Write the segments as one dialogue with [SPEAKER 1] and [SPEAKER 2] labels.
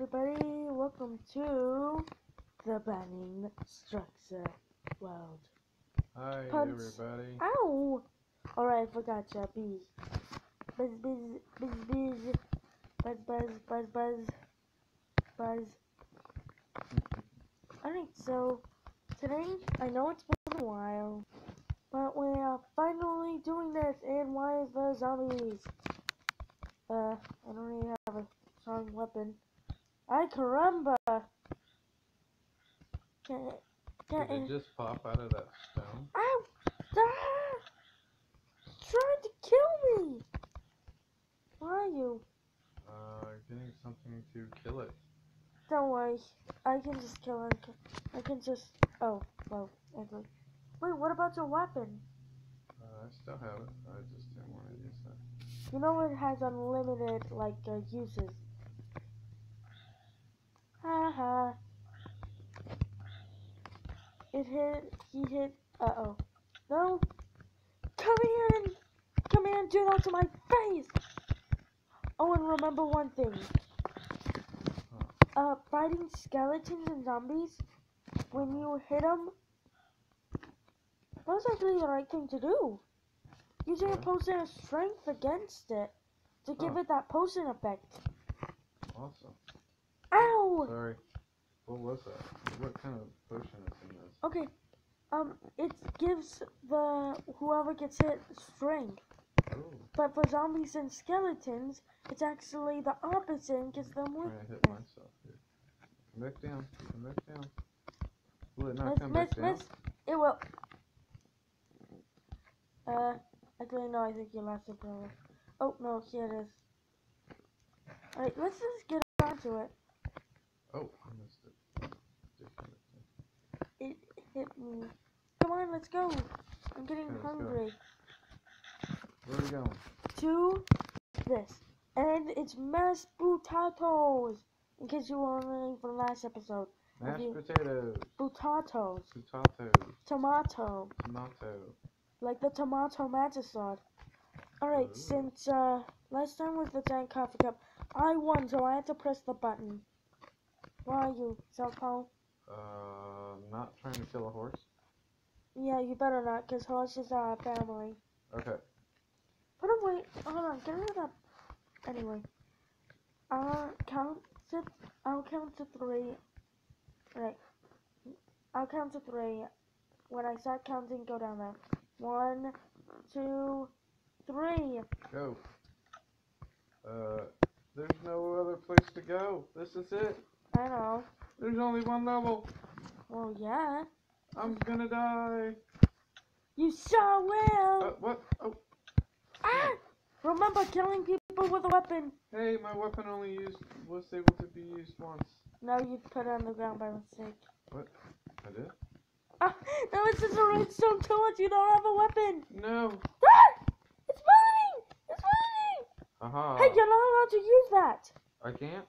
[SPEAKER 1] everybody, welcome to the Burning Structure World.
[SPEAKER 2] Hi everybody.
[SPEAKER 1] Ow! Alright, I forgot you. Bees. Buzz, buzz, buzz, buzz. Buzz, buzz, buzz, buzz. Buzz. Alright, so today, I know it's been a while, but we are finally doing this, and why is there zombies? Uh, I don't really have a strong weapon. Ay caramba! Can't, can't,
[SPEAKER 2] Did it just pop out of that stone?
[SPEAKER 1] Ow! Ah! Trying to kill me! Where are you?
[SPEAKER 2] Uh, getting something to kill it.
[SPEAKER 1] Don't worry. I can just kill it. I can just. Oh, well. Wait, what about your weapon?
[SPEAKER 2] Uh, I still have it. I just didn't want to use that.
[SPEAKER 1] You know it has unlimited, like, uh, uses. Haha. It hit. He hit. Uh oh. No! Come here and. Come here and do that to my face! Oh, and remember one thing. Uh, fighting skeletons and zombies, when you hit them, that's actually the right thing to do. Using a potion of strength against it to give it that potion effect.
[SPEAKER 2] Awesome.
[SPEAKER 1] Ow!
[SPEAKER 2] Sorry. What was that? What kind of potion is in this?
[SPEAKER 1] Okay, um, it gives the whoever gets hit strength.
[SPEAKER 2] Oh,
[SPEAKER 1] But for zombies and skeletons, it's actually the opposite and gives them
[SPEAKER 2] to
[SPEAKER 1] weakness.
[SPEAKER 2] hit myself here. Come back down. Come back down. Will it not
[SPEAKER 1] Miss,
[SPEAKER 2] come
[SPEAKER 1] miss,
[SPEAKER 2] back down?
[SPEAKER 1] miss. It will. Uh, actually, no, I think you lost it forever. Oh, no, here it is. Alright, let's just get on to it.
[SPEAKER 2] Oh, I missed it. Disconnected.
[SPEAKER 1] It hit me. Come on, let's go. I'm getting
[SPEAKER 2] Okay,
[SPEAKER 1] hungry.
[SPEAKER 2] Where are we going?
[SPEAKER 1] To this. And it's mashed potatoes. In case you were wondering from last episode.
[SPEAKER 2] Mashed
[SPEAKER 1] you-
[SPEAKER 2] potatoes.
[SPEAKER 1] Potatoes. Tomato.
[SPEAKER 2] Tomato.
[SPEAKER 1] Like the tomato magic. Alright, since uh last time was the giant coffee cup, I won, so I had to press the button. Where are you, Southpaw?
[SPEAKER 2] Uh, not trying to kill a horse.
[SPEAKER 1] Yeah, you better not, because horses are our family.
[SPEAKER 2] Okay.
[SPEAKER 1] But oh, wait, hold on, get rid of. Anyway. I'll count to, I'll count to three. Right. I'll count to three. When I start counting, go down there. One, two, three.
[SPEAKER 2] Go. Uh, there's no other place to go. This is it.
[SPEAKER 1] I know.
[SPEAKER 2] There's only one level.
[SPEAKER 1] Well, yeah.
[SPEAKER 2] I'm gonna die.
[SPEAKER 1] You sure will.
[SPEAKER 2] Uh, what? Oh,
[SPEAKER 1] ah! Remember killing people with a weapon.
[SPEAKER 2] hey, my weapon only used was able to be used once.
[SPEAKER 1] No, you put it on the ground by mistake. What?
[SPEAKER 2] I did?
[SPEAKER 1] Ah! No, it's just a redstone torch. You don't have a weapon.
[SPEAKER 2] No.
[SPEAKER 1] Ah! It's burning! It's burning!
[SPEAKER 2] Aha.
[SPEAKER 1] Hey, you're not allowed to use that.
[SPEAKER 2] I can't.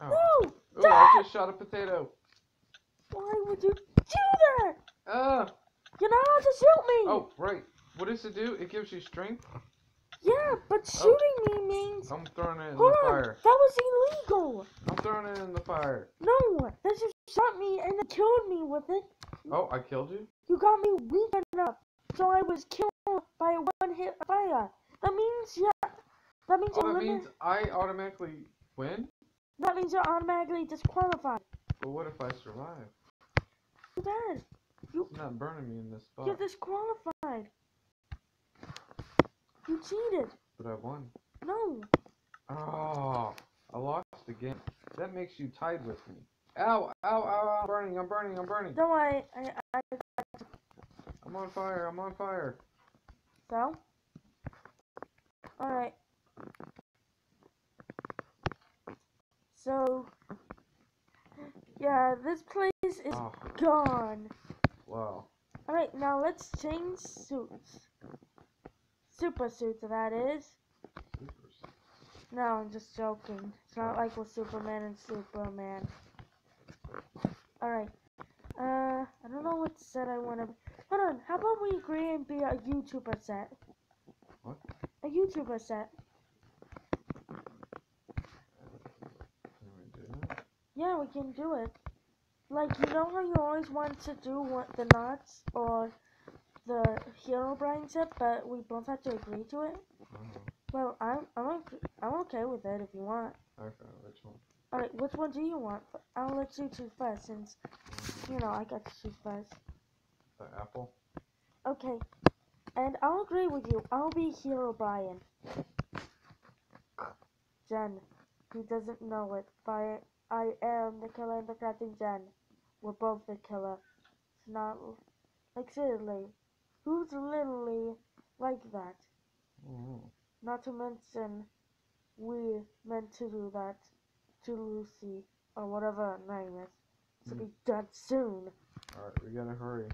[SPEAKER 2] Oh.
[SPEAKER 1] No!
[SPEAKER 2] Oh, I just shot a potato.
[SPEAKER 1] Why would you do that?
[SPEAKER 2] Ah.
[SPEAKER 1] You're not allowed to shoot me.
[SPEAKER 2] Oh, right. What does it do? It gives you strength.
[SPEAKER 1] Yeah, but
[SPEAKER 2] Oh.
[SPEAKER 1] shooting me means.
[SPEAKER 2] I'm throwing it in
[SPEAKER 1] Hold
[SPEAKER 2] the
[SPEAKER 1] on,
[SPEAKER 2] fire.
[SPEAKER 1] that was illegal.
[SPEAKER 2] I'm throwing it in the fire.
[SPEAKER 1] No, that just shot me and killed me with it.
[SPEAKER 2] Oh, I killed you.
[SPEAKER 1] You got me weak enough, so I was killed by a one-hit fire. That means yeah. That means
[SPEAKER 2] Oh, that means I automatically win.
[SPEAKER 1] that means you're automatically disqualified.
[SPEAKER 2] But what if I survive?
[SPEAKER 1] Too bad.
[SPEAKER 2] It's not burning me in this spot.
[SPEAKER 1] You're disqualified. You cheated.
[SPEAKER 2] But I won.
[SPEAKER 1] No.
[SPEAKER 2] Oh, I lost again. That makes you tied with me. Ow, ow, ow, ow. I'm burning, I'm burning, I'm burning.
[SPEAKER 1] Don't worry. I, I
[SPEAKER 2] I'm on fire, I'm on fire.
[SPEAKER 1] so. All right. So. Yeah, this place is
[SPEAKER 2] Oh,
[SPEAKER 1] gone.
[SPEAKER 2] wow.
[SPEAKER 1] Alright, now let's change suits. Super suits, that is.
[SPEAKER 2] Super.
[SPEAKER 1] No, I'm just joking. It's not like with Superman and Superman. Alright. Uh, I don't know what set I want to be. Hold on, how about we agree and be a YouTuber set?
[SPEAKER 2] What?
[SPEAKER 1] A YouTuber set.
[SPEAKER 2] Can we do that?
[SPEAKER 1] Yeah, we can do it. Like, you know how you always want to do what the knots or the Herobrine tip, but we both have to agree to it?
[SPEAKER 2] Uh-huh.
[SPEAKER 1] Well, I'm I'm okay, I'm okay with it if you want.
[SPEAKER 2] Okay, which one?
[SPEAKER 1] Alright, which one do you want? I'll let you choose first since, you know, I got to choose first.
[SPEAKER 2] The apple?
[SPEAKER 1] Okay, and I'll agree with you. I'll be Herobrine. Jen, he doesn't know it, but I am the killer and the crafting Jen. We're both the killer. It's not, like seriously, who's literally like that?
[SPEAKER 2] Mm.
[SPEAKER 1] Not to mention, we meant to do that to Lucy, or whatever her name is, to be dead soon.
[SPEAKER 2] Alright, we gotta hurry.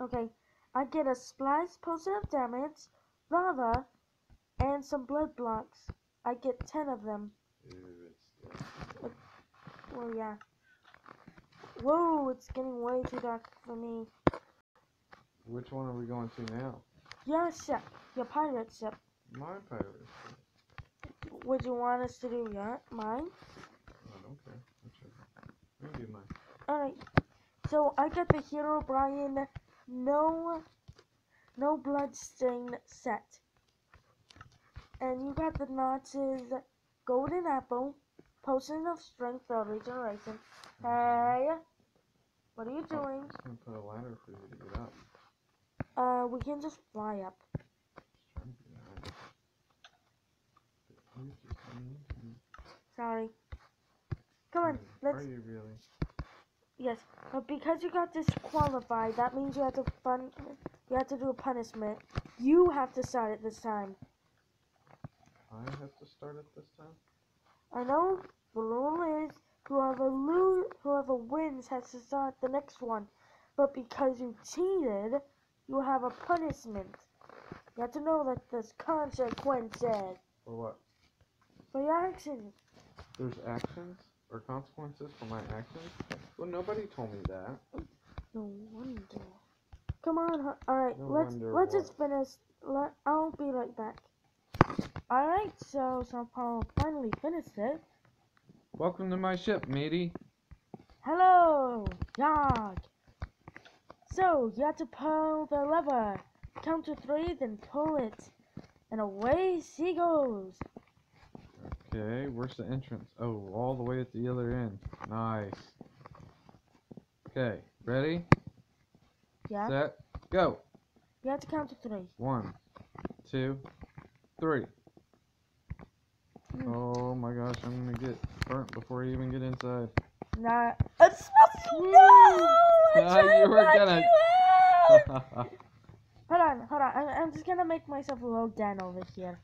[SPEAKER 1] Okay, I get a splice of damage, lava, and some blood blocks. I get 10 of them.
[SPEAKER 2] Ew, it's still.
[SPEAKER 1] Well, yeah. Whoa, it's getting way too dark for me.
[SPEAKER 2] Which one are we going to now?
[SPEAKER 1] Your ship, your pirate ship.
[SPEAKER 2] My pirate. Ship.
[SPEAKER 1] Would you want us to do your, mine?
[SPEAKER 2] I don't care. Whichever. Maybe mine.
[SPEAKER 1] Alright, so I got the Herobrine no, no bloodstain set. And you got the Notch's Golden Apple, Potion of Strength or Regeneration. Hey, what are you doing?
[SPEAKER 2] I'm just gonna put a ladder for you to get up.
[SPEAKER 1] Uh, we can just fly up.
[SPEAKER 2] Trying to be nice. But you just need to-
[SPEAKER 1] Sorry. Come on, let's.
[SPEAKER 2] Are you really?
[SPEAKER 1] Yes, but because you got disqualified, that means you have to fun. You have to do a punishment. You have to start it this time.
[SPEAKER 2] I have to start it this time?
[SPEAKER 1] I know the rule is whoever lose, whoever wins has to start the next one. But because you cheated, you have a punishment. You have to know that there's consequences
[SPEAKER 2] For what?
[SPEAKER 1] for your actions.
[SPEAKER 2] There's actions or consequences for my actions? Well, nobody told me that.
[SPEAKER 1] No wonder. Come on, all right.
[SPEAKER 2] No
[SPEAKER 1] let's let's just finish. Let I'll be right back. All right, so Southpaw finally finished it.
[SPEAKER 2] Welcome to my ship, matey.
[SPEAKER 1] Hello, dog. So you have to pull the lever. Count to three, then pull it, and away she goes.
[SPEAKER 2] Okay, where's the entrance? Oh, all the way at the other end. Nice. Okay, ready,
[SPEAKER 1] Yeah,
[SPEAKER 2] set, go.
[SPEAKER 1] you have to count to three.
[SPEAKER 2] One, two, three.
[SPEAKER 1] Hmm.
[SPEAKER 2] Oh my gosh, I'm gonna get burnt before I even get inside.
[SPEAKER 1] Nah, I'm supposed to no. Trying
[SPEAKER 2] you
[SPEAKER 1] to
[SPEAKER 2] were gonna-
[SPEAKER 1] Hold on, hold on. I'm, I'm just gonna make myself a little den over here.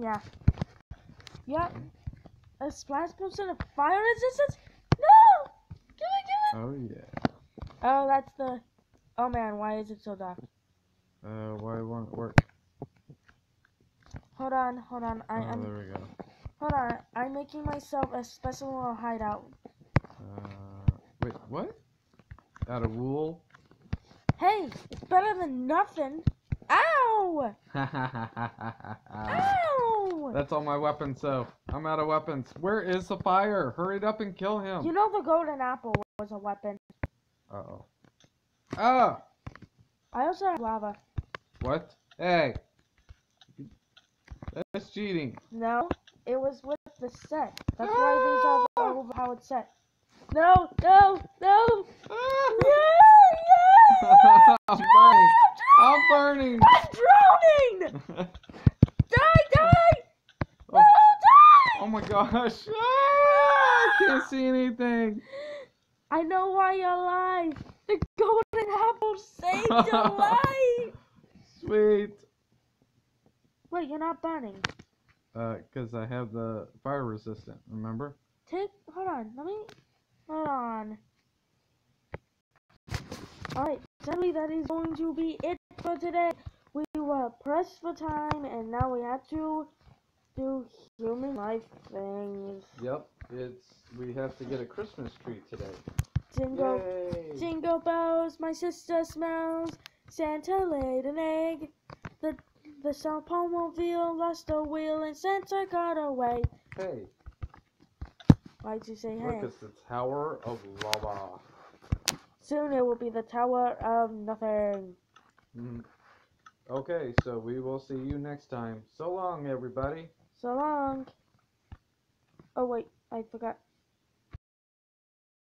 [SPEAKER 1] Yeah. Yep. A splash potion of fire resistance? No! Give it, give it!
[SPEAKER 2] oh yeah.
[SPEAKER 1] Oh, that's the. Oh man, why is it so dark?
[SPEAKER 2] Uh, why won't it work?
[SPEAKER 1] Hold on, hold on. I,
[SPEAKER 2] oh,
[SPEAKER 1] I'm
[SPEAKER 2] there we go.
[SPEAKER 1] hold on. I'm making myself a special little hideout.
[SPEAKER 2] Uh, wait, what? Out of wool?
[SPEAKER 1] Hey, it's better than nothing. Ow! Ow!
[SPEAKER 2] That's all my weapons, so I'm out of weapons. Where is the fire? Hurry up and kill him.
[SPEAKER 1] You know the golden apple was a weapon.
[SPEAKER 2] Uh oh. Ah!
[SPEAKER 1] I also have lava.
[SPEAKER 2] What? Hey! That's cheating.
[SPEAKER 1] No, it was with the set. That's why these are the overpowered set. No, no, no! Yeah, yeah!
[SPEAKER 2] I'm burning. I'm burning!
[SPEAKER 1] I'm drowning! Die, die! No, die!
[SPEAKER 2] Oh my gosh. Ah, I can't see anything.
[SPEAKER 1] I know why you're alive. The golden apple saved your life.
[SPEAKER 2] Sweet.
[SPEAKER 1] Wait, you're not burning.
[SPEAKER 2] Uh, cause I have the fire resistant, remember?
[SPEAKER 1] Take, hold on, let me, hold on. Alright, sadly that is going to be it for today. We were pressed for time and now we have to do human life things.
[SPEAKER 2] Yep. It's we have to get a Christmas tree today.
[SPEAKER 1] Jingle,
[SPEAKER 2] Yay!
[SPEAKER 1] jingle bells, my sister smells. Santa laid an egg. The the Batmobile lost the wheel and Santa got away.
[SPEAKER 2] Hey,
[SPEAKER 1] Why'd you say
[SPEAKER 2] look,
[SPEAKER 1] hey?
[SPEAKER 2] it's the Tower of Lava.
[SPEAKER 1] Soon it will be the Tower of Nothing.
[SPEAKER 2] Mm. Okay, so we will see you next time. So long, everybody.
[SPEAKER 1] So long. Oh wait, I forgot.